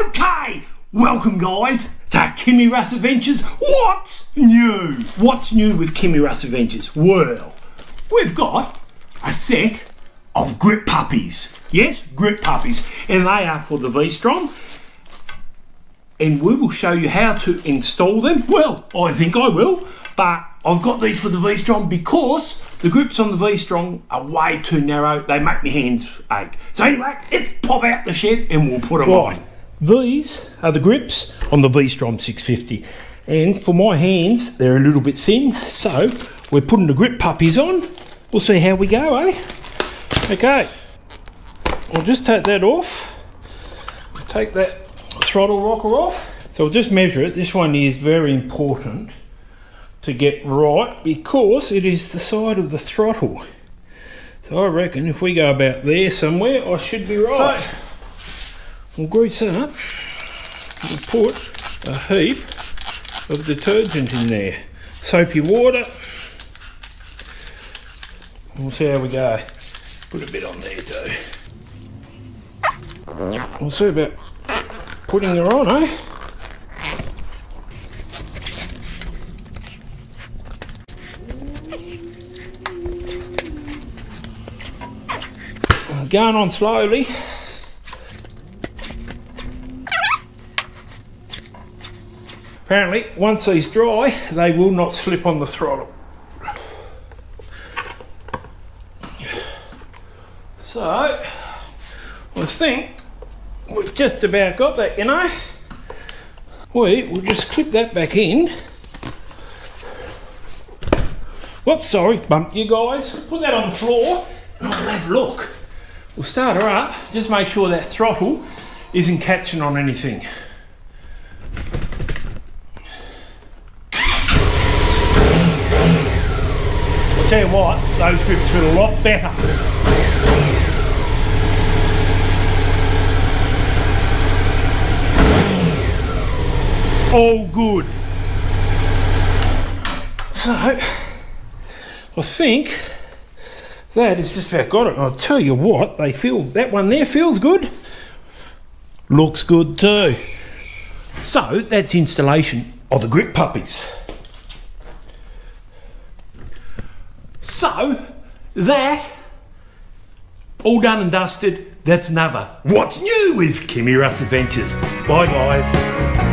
Okay, welcome guys to Kimmy Russ Adventures. What's new? What's new with Kimmy Russ Adventures? Well, we've got a set of grip puppies. Yes, grip puppies. And they are for the V-Strom. And we will show you how to install them. Well, I think I will. But I've got these for the V-Strom because the grips on the V-Strom are way too narrow. They make my hands ache. So anyway, let's pop out the shed and we'll put them Right. on. These are the grips on the V-Strom 650. And for my hands, they're a little bit thin. So we're putting the grip puppies on. We'll see how we go, eh? Okay. I'll just take that off. Take that throttle rocker off. So we'll just measure it. This one is very important to get right because it is the side of the throttle. So I reckon if we go about there somewhere, I should be right. We'll grease it up. We'll put a heap of detergent in there. Soapy water. We'll see how we go. Put a bit on there too. We'll see about putting her on, eh? Going on slowly. Apparently, once these dry, they will not slip on the throttle. So, I think we've just about got that, you know. We will just clip that back in. Whoops, sorry, bumped you guys. Put that on the floor and I'll have a look. We'll start her up, just make sure that throttle isn't catching on anything. Tell you what, those grips feel a lot better. All good. So, I think that is just about got it. I'll tell you what, they feel, that one there feels good. Looks good too. So, that's installation of the grip puppies. So, that, all done and dusted, that's another What's New with Kimmy Russ Adventures. Bye guys.